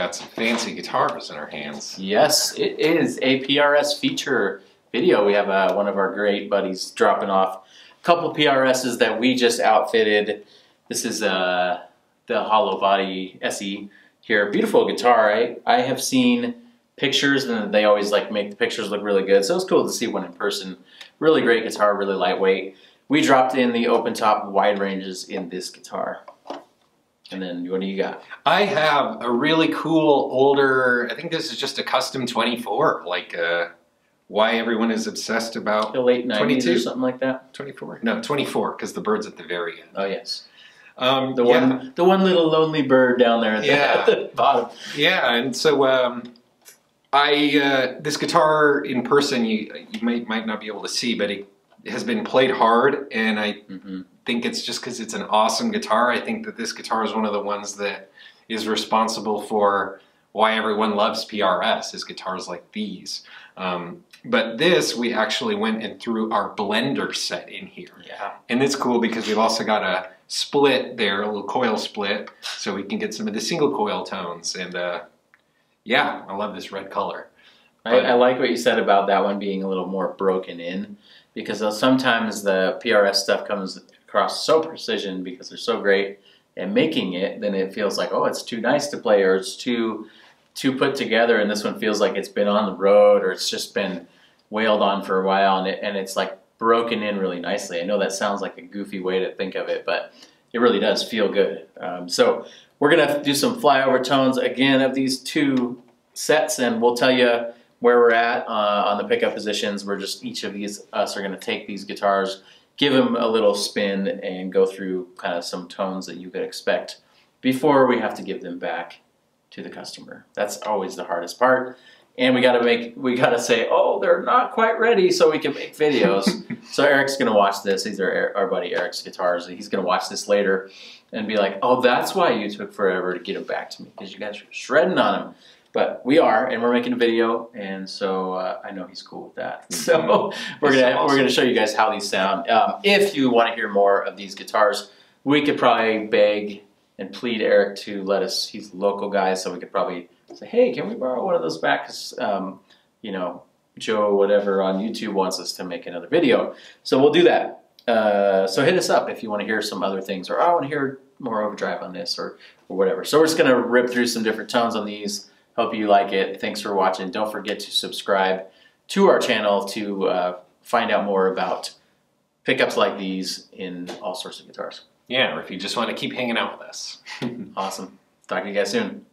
got some fancy guitars in our hands. Yes, it is a PRS feature video. We have uh, one of our great buddies dropping off a couple PRSs that we just outfitted. This is uh, the Hollow Body SE here. Beautiful guitar. I, I have seen pictures and they always like make the pictures look really good. So it's cool to see one in person. Really great guitar, really lightweight. We dropped in the open top wide ranges in this guitar. And then what do you got? I have a really cool older, I think this is just a custom 24, like uh, why everyone is obsessed about The late 90s 22? or something like that? 24? No, 24, because the bird's at the very end. Oh, yes. Um, The yeah, one, the one little lonely bird down there at, Yeah. the, at the bottom. Yeah, and so um, I uh, this guitar in person you you might might not be able to see, but it has been played hard, and I hmm think it's just because it's an awesome guitar. I think that this guitar is one of the ones that is responsible for why everyone loves PRS is guitars like these. Um, but this we actually went and threw our blender set in here. Yeah. And it's cool because we've also got a split there, a little coil split, so we can get some of the single coil tones. And uh, yeah, I love this red color. I, I like what you said about that one being a little more broken in because uh, sometimes the PRS stuff comes across so precision because they're so great at making it, then it feels like, oh, it's too nice to play or it's too too put together and this one feels like it's been on the road or it's just been wailed on for a while and, it, and it's like broken in really nicely. I know that sounds like a goofy way to think of it, but it really does feel good. Um, so we're gonna do some flyover tones again of these two sets and we'll tell you where we're at uh, on the pickup positions. We're just each of these us are going to take these guitars, give them a little spin, and go through kind of some tones that you could expect before we have to give them back to the customer. That's always the hardest part. And we got to make we got to say, oh, they're not quite ready, so we can make videos. so Eric's going to watch this. These are our buddy Eric's guitars. and He's going to watch this later and be like, oh, that's why you took forever to get them back to me because you guys were shredding on them. But we are, and we're making a video, and so uh, I know he's cool with that. So we're gonna awesome. we're gonna show you guys how these sound. Um, if you want to hear more of these guitars, we could probably beg and plead Eric to let us. He's a local guy, so we could probably say, "Hey, can we borrow one of those back?" Because um, you know Joe, whatever on YouTube wants us to make another video, so we'll do that. Uh, so hit us up if you want to hear some other things, or I want to hear more overdrive on this, or or whatever. So we're just gonna rip through some different tones on these. Hope you like it. Thanks for watching. Don't forget to subscribe to our channel to uh, find out more about pickups like these in all sorts of guitars. Yeah, or if you just want to keep hanging out with us. Awesome. Talk to you guys soon.